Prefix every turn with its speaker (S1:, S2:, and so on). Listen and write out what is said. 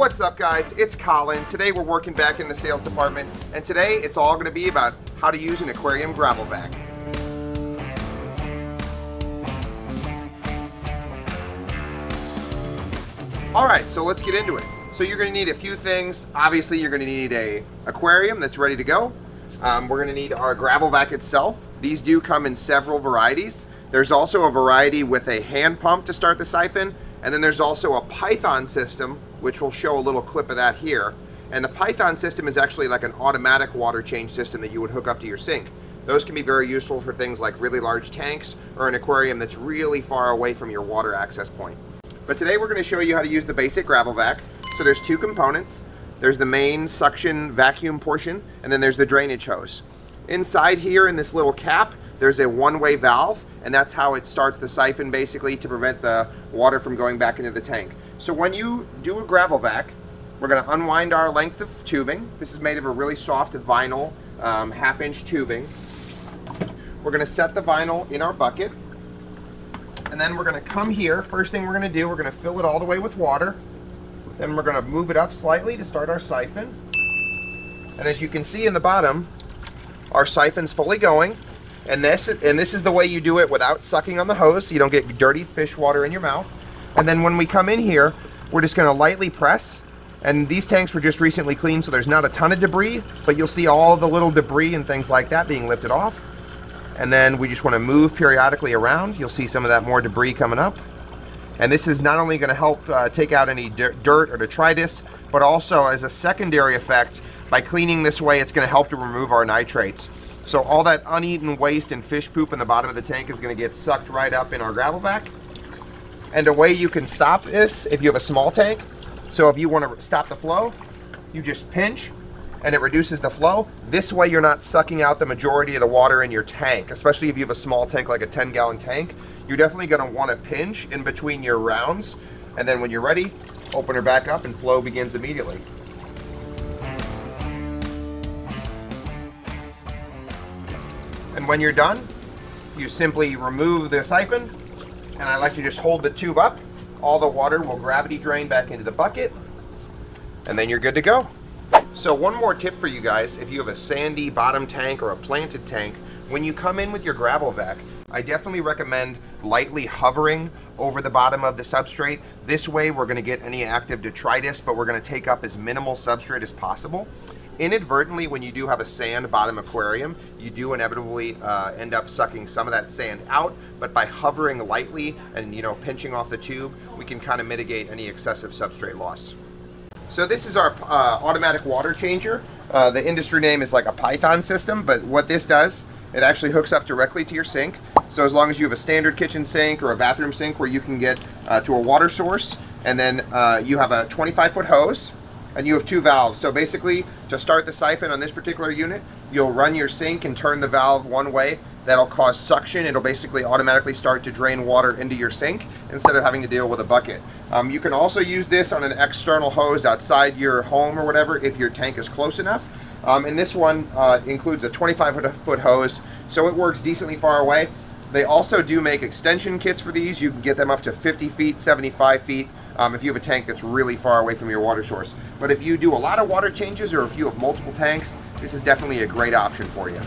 S1: What's up guys, it's Collin. Today we're working back in the sales department and today it's all going to be about how to use an aquarium gravel vac. Alright, so let's get into it. So you're going to need a few things. Obviously you're going to need a aquarium that's ready to go. Um, we're going to need our gravel vac itself. These do come in several varieties. There's also a variety with a hand pump to start the siphon and then there's also a Python system which we'll show a little clip of that here. And the Python system is actually like an automatic water change system that you would hook up to your sink. Those can be very useful for things like really large tanks or an aquarium that's really far away from your water access point. But today we're going to show you how to use the basic gravel vac. So there's two components. There's the main suction vacuum portion and then there's the drainage hose. Inside here in this little cap there's a one-way valve and that's how it starts the siphon basically to prevent the water from going back into the tank. So when you do a gravel vac, we're going to unwind our length of tubing. This is made of a really soft vinyl um, half inch tubing. We're going to set the vinyl in our bucket and then we're going to come here. First thing we're going to do, we're going to fill it all the way with water. Then we're going to move it up slightly to start our siphon. And as you can see in the bottom, our siphon's fully going. And this, and this is the way you do it without sucking on the hose so you don't get dirty fish water in your mouth. And then when we come in here, we're just gonna lightly press. And these tanks were just recently cleaned, so there's not a ton of debris, but you'll see all the little debris and things like that being lifted off. And then we just wanna move periodically around. You'll see some of that more debris coming up. And this is not only gonna help uh, take out any dirt or detritus, but also as a secondary effect, by cleaning this way, it's gonna help to remove our nitrates. So all that uneaten waste and fish poop in the bottom of the tank is going to get sucked right up in our gravel vac. And a way you can stop this if you have a small tank, so if you want to stop the flow, you just pinch and it reduces the flow. This way you're not sucking out the majority of the water in your tank, especially if you have a small tank like a 10 gallon tank. You're definitely going to want to pinch in between your rounds and then when you're ready, open her back up and flow begins immediately. And when you're done, you simply remove the siphon, and I like to just hold the tube up. All the water will gravity drain back into the bucket, and then you're good to go. So one more tip for you guys, if you have a sandy bottom tank or a planted tank, when you come in with your gravel vac, I definitely recommend lightly hovering over the bottom of the substrate. This way we're gonna get any active detritus, but we're gonna take up as minimal substrate as possible inadvertently, when you do have a sand bottom aquarium, you do inevitably uh, end up sucking some of that sand out, but by hovering lightly and you know pinching off the tube, we can kind of mitigate any excessive substrate loss. So this is our uh, automatic water changer. Uh, the industry name is like a Python system, but what this does, it actually hooks up directly to your sink. So as long as you have a standard kitchen sink or a bathroom sink where you can get uh, to a water source, and then uh, you have a 25 foot hose, and you have two valves. So basically, to start the siphon on this particular unit, you'll run your sink and turn the valve one way. That'll cause suction. It'll basically automatically start to drain water into your sink instead of having to deal with a bucket. Um, you can also use this on an external hose outside your home or whatever if your tank is close enough. Um, and this one uh, includes a 25 foot hose, so it works decently far away. They also do make extension kits for these. You can get them up to 50 feet, 75 feet um, if you have a tank that's really far away from your water source. But if you do a lot of water changes or if you have multiple tanks, this is definitely a great option for you.